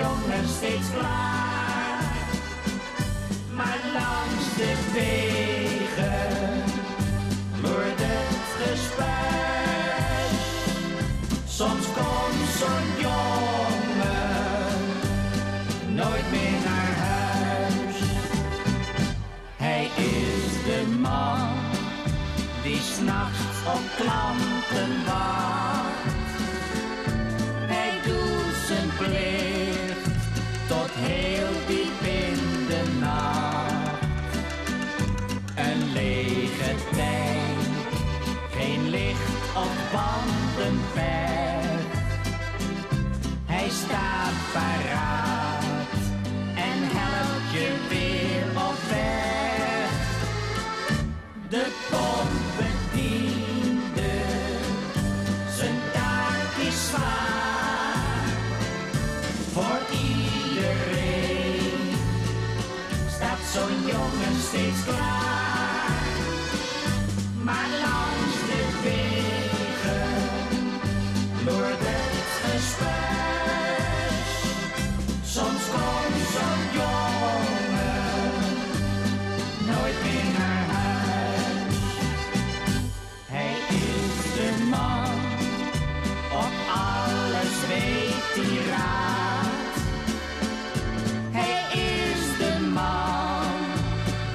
jongen steeds klaar. Maar langs de wegen wordt het gespuis. Soms komt zo'n jongen nooit meer naar huis. Hij is de man die s'nachts op klanten wacht. Op bandenpech. Hij staat paraat en helpt je weer op weg. De pompbediende, zijn taak is zwaar. Voor iedereen staat zo'n jongen steeds klaar. Maar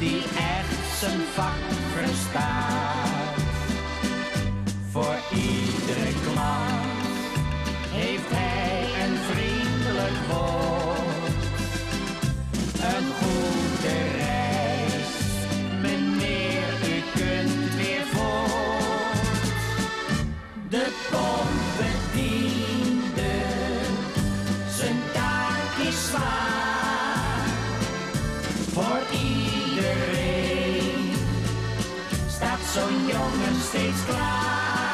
die echt zijn vak verstaat. Voor iedere klant heeft hij een vriendelijk woord. Een goede reis, meneer, u kunt weer voort. De pompbediende, zijn taak is zwaar. Voor iedereen zo'n jongen steeds klaar.